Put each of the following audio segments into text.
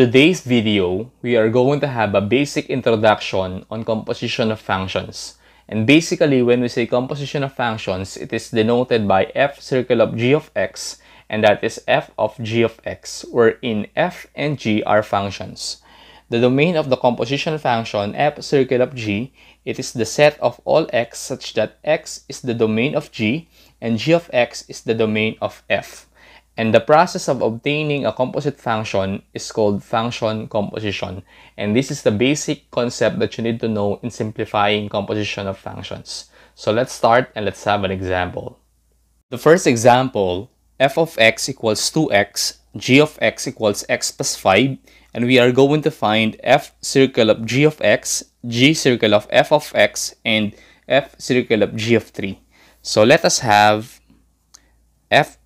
today's video, we are going to have a basic introduction on composition of functions. And basically, when we say composition of functions, it is denoted by f circle of g of x, and that is f of g of x, wherein f and g are functions. The domain of the composition function f circle of g, it is the set of all x such that x is the domain of g and g of x is the domain of f. And the process of obtaining a composite function is called function composition. And this is the basic concept that you need to know in simplifying composition of functions. So let's start and let's have an example. The first example, f of x equals 2x, g of x equals x plus 5, and we are going to find f circle of g of x, g circle of f of x, and f circle of g of 3. So let us have f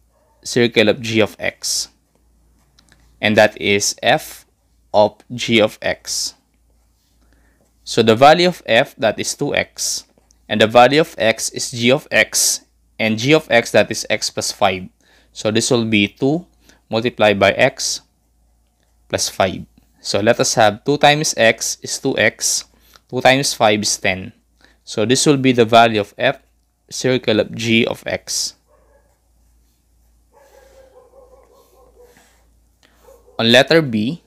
circle of g of x. And that is f of g of x. So the value of f, that is 2x. And the value of x is g of x. And g of x, that is x plus 5. So this will be 2 multiplied by x plus 5. So let us have 2 times x is 2x. 2 times 5 is 10. So this will be the value of f circle of g of x. On letter B,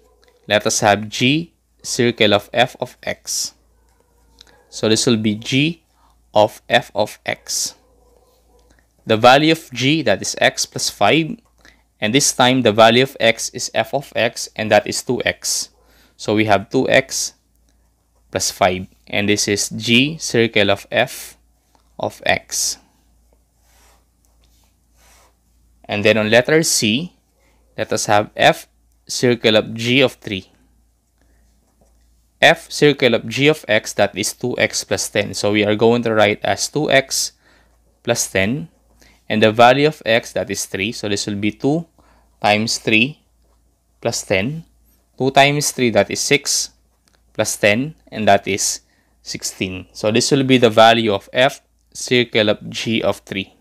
let us have g circle of f of x. So this will be g of f of x. The value of g, that is x plus 5. And this time, the value of x is f of x, and that is 2x. So we have 2x plus 5. And this is g circle of f of x. And then on letter C, let us have f circle of g of 3. f circle of g of x, that is 2x plus 10. So we are going to write as 2x plus 10. And the value of x, that is 3. So this will be 2 times 3 plus 10. 2 times 3, that is 6 plus 10. And that is 16. So this will be the value of f circle of g of 3.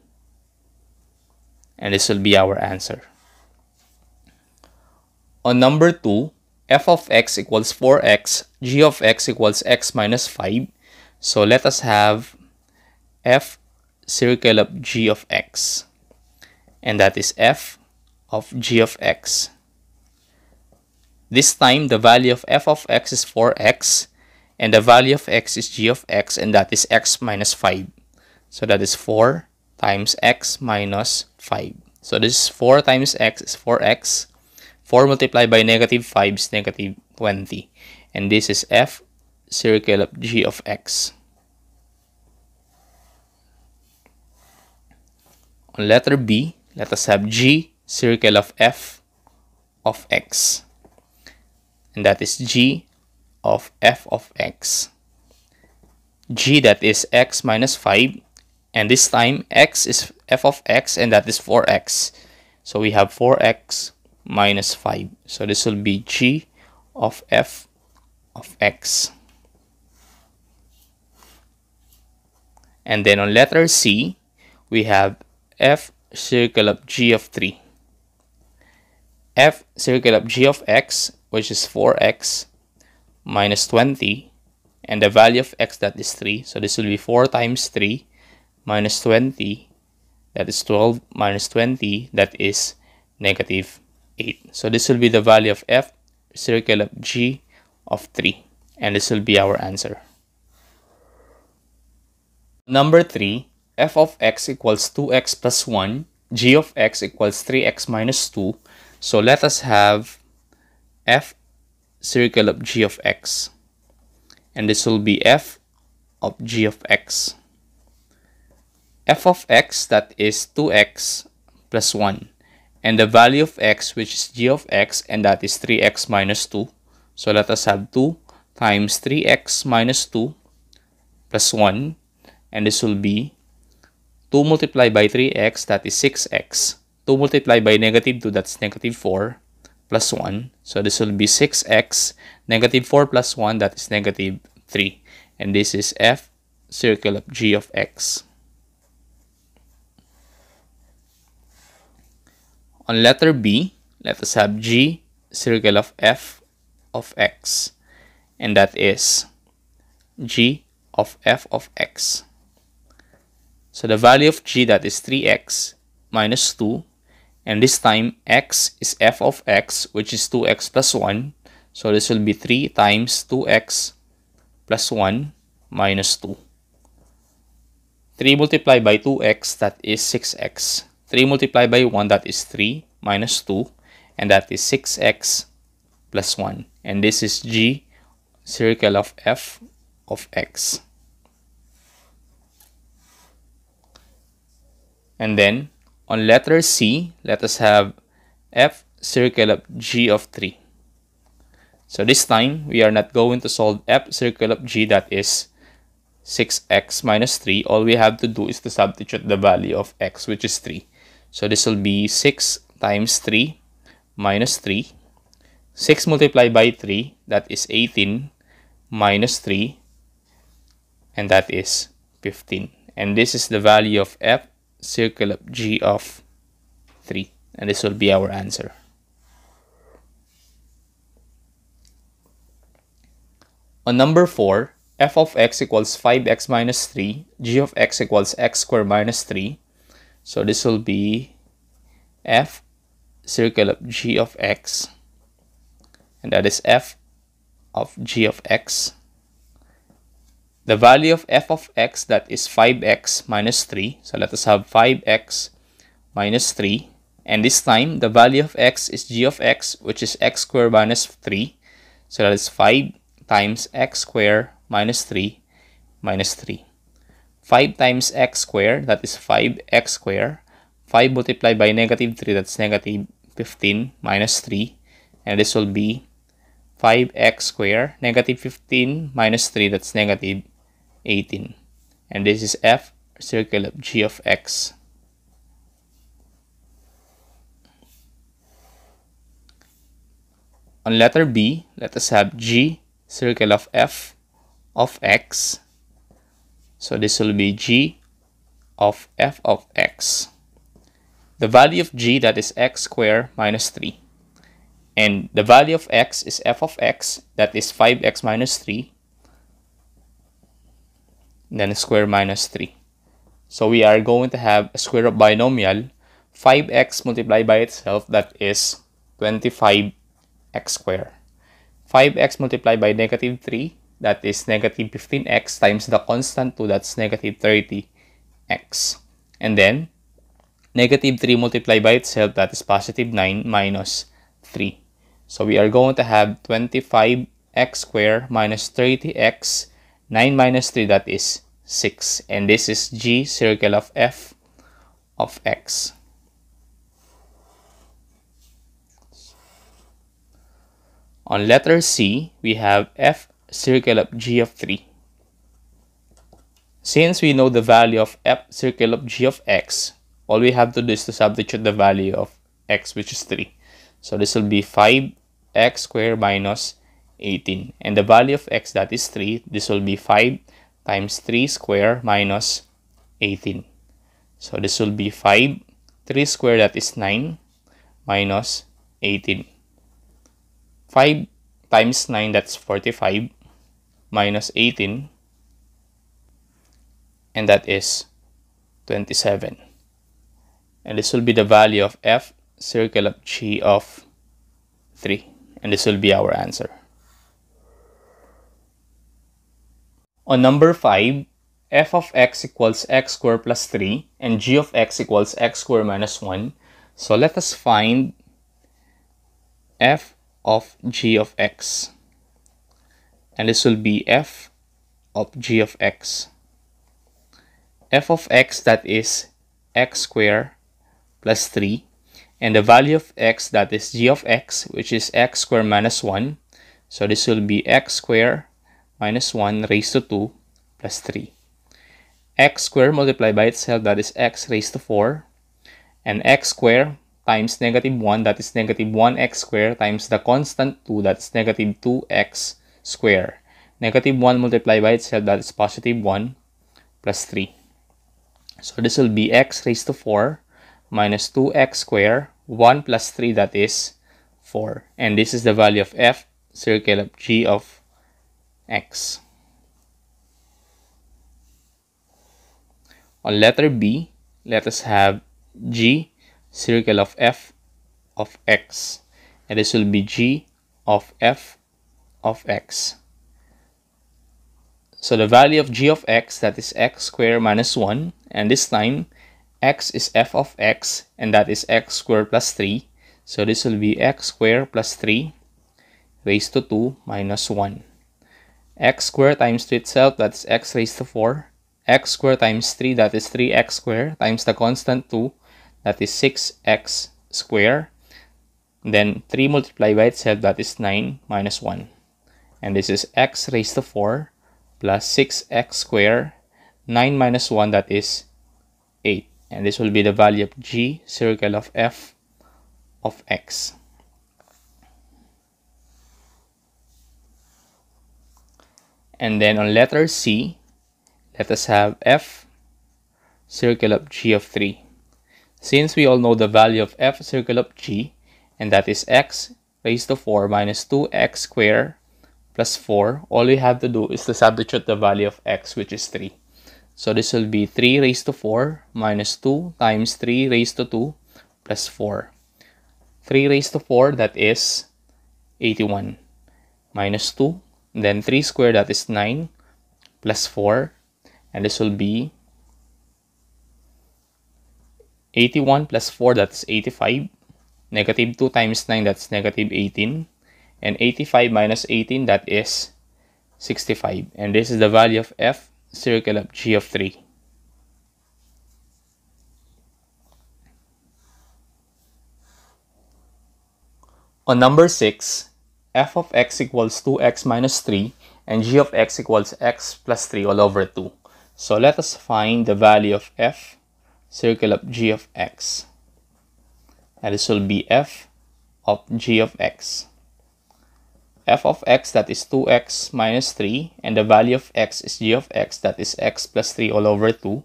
And this will be our answer. On number 2, f of x equals 4x, g of x equals x minus 5. So let us have f circle of g of x. And that is f of g of x. This time, the value of f of x is 4x. And the value of x is g of x. And that is x minus 5. So that is 4 times x minus 5. So this is 4 times x is 4x. 4 multiplied by negative 5 is negative 20. And this is f circle of g of x. On letter B, let us have g circle of f of x. And that is g of f of x. g that is x minus 5. And this time, x is f of x and that is 4x. So we have 4x minus 5. So this will be g of f of x. And then on letter C, we have f circle of g of 3. f circle of g of x, which is 4x minus 20, and the value of x that is 3. So this will be 4 times 3 minus 20, that is 12 minus 20, that is negative 8. So this will be the value of f circle of g of 3. And this will be our answer. Number 3, f of x equals 2x plus 1, g of x equals 3x minus 2. So let us have f circle of g of x. And this will be f of g of x. f of x, that is 2x plus 1 and the value of x which is g of x and that is 3x minus 2. So let us have 2 times 3x minus 2 plus 1 and this will be 2 multiplied by 3x that is 6x. 2 multiplied by negative 2 that's negative 4 plus 1. So this will be 6x negative 4 plus 1 that is negative 3 and this is f circle of g of x. On letter B, let us have g circle of f of x. And that is g of f of x. So the value of g that is 3x minus 2 and this time x is f of x which is 2x plus 1 so this will be 3 times 2x plus 1 minus 2 3 multiplied by 2x that is 6x 3 multiplied by 1 that is 3 minus 2 and that is 6x plus 1 and this is g circle of f of x and then on letter C, let us have f circle of g of 3. So this time, we are not going to solve f circle of g that is 6x minus 3. All we have to do is to substitute the value of x, which is 3. So this will be 6 times 3 minus 3. 6 multiplied by 3, that is 18 minus 3, and that is 15. And this is the value of f circle of g of 3 and this will be our answer. On number 4, f of x equals 5x minus 3, g of x equals x squared minus 3. So this will be f circle of g of x and that is f of g of x the value of f of x that is 5x minus 3. So let us have 5x minus 3. And this time, the value of x is g of x, which is x squared minus 3. So that is 5 times x squared minus 3 minus 3. 5 times x squared, that is 5x squared. 5 multiplied by negative 3, that's negative 15 minus 3. And this will be 5x squared, negative 15 minus 3, that's negative 18 and this is f circle of g of x on letter b let us have g circle of f of x so this will be g of f of x the value of g that is x squared minus 3 and the value of x is f of x that is 5x minus 3 then square minus 3. So we are going to have a square root binomial 5x multiplied by itself that is 25x squared. 5x multiplied by negative 3 that is negative 15x times the constant 2 that's negative 30x. And then negative 3 multiplied by itself that is positive 9 minus 3. So we are going to have 25x squared minus 30x 9 minus 3 that is 6 and this is g circle of f of x. On letter C, we have f circle of g of 3. Since we know the value of f circle of g of x, all we have to do is to substitute the value of x which is 3. So this will be 5x squared minus 18 and the value of x that is 3 this will be 5 times 3 square minus 18 so this will be 5 3 square that is 9 minus 18 5 times 9 that's 45 minus 18 and that is 27 and this will be the value of f circle of g of 3 and this will be our answer On number 5, f of x equals x squared plus 3 and g of x equals x squared minus 1. So let us find f of g of x. And this will be f of g of x. f of x that is x squared plus 3 and the value of x that is g of x which is x squared minus 1. So this will be x squared minus 1 raised to 2 plus 3. x squared multiplied by itself, that is x raised to 4. And x squared times negative 1, that is negative 1x squared, times the constant 2, that's negative 2x squared. Negative 1 multiplied by itself, that is positive 1 plus 3. So this will be x raised to 4 minus 2x square 1 plus 3, that is 4. And this is the value of f circle of g of x. On letter B, let us have g circle of f of x. And this will be g of f of x. So the value of g of x, that is x squared minus 1. And this time, x is f of x, and that is x squared plus 3. So this will be x squared plus 3 raised to 2 minus 1. x squared times 2 itself, that's x raised to 4. x squared times 3, that is 3x squared, times the constant 2, that is 6x squared. Then 3 multiplied by itself, that is 9 minus 1. And this is x raised to 4 plus 6x squared. 9 minus 1, that is 8. And this will be the value of g circle of f of x. And then on letter C, let us have f circle of g of 3. Since we all know the value of f circle of g, and that is x raised to 4 minus 2x squared plus 4, all we have to do is to substitute the value of x, which is 3. So this will be 3 raised to 4 minus 2 times 3 raised to 2 plus 4. 3 raised to 4, that is 81, minus 2 then 3 squared, that is 9, plus 4. And this will be 81 plus 4, that's 85. Negative 2 times 9, that's negative 18. And 85 minus 18, that is 65. And this is the value of f circle of g of 3. On number 6, f of x equals 2x minus 3 and g of x equals x plus 3 all over 2. So let us find the value of f circle of g of x. And this will be f of g of x. f of x that is 2x minus 3 and the value of x is g of x that is x plus 3 all over 2.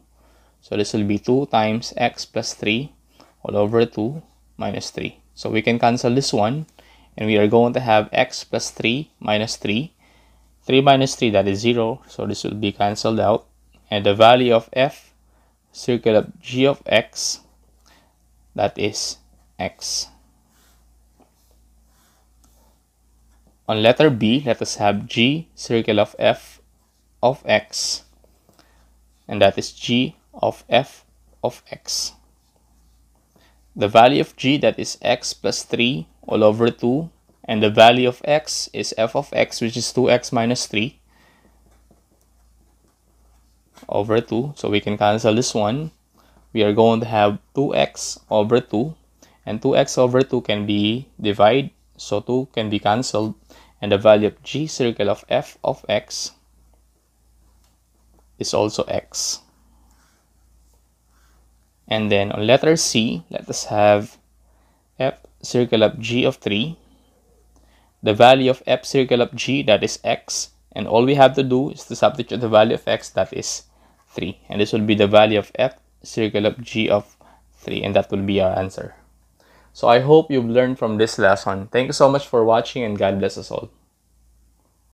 So this will be 2 times x plus 3 all over 2 minus 3. So we can cancel this one and we are going to have x plus 3 minus 3 3 minus 3 that is 0 so this will be cancelled out and the value of f circle of g of x that is x on letter b let us have g circle of f of x and that is g of f of x. The value of g that is x plus 3 all over 2 and the value of x is f of x which is 2x minus 3 over 2 so we can cancel this one. We are going to have 2x over 2 and 2x over 2 can be divided so 2 can be cancelled and the value of g circle of f of x is also x and then on letter C, let us have f circle of g of 3. The value of f circle of g, that is x. And all we have to do is to substitute the value of x, that is 3. And this will be the value of f circle of g of 3. And that will be our answer. So I hope you've learned from this lesson. Thank you so much for watching and God bless us all.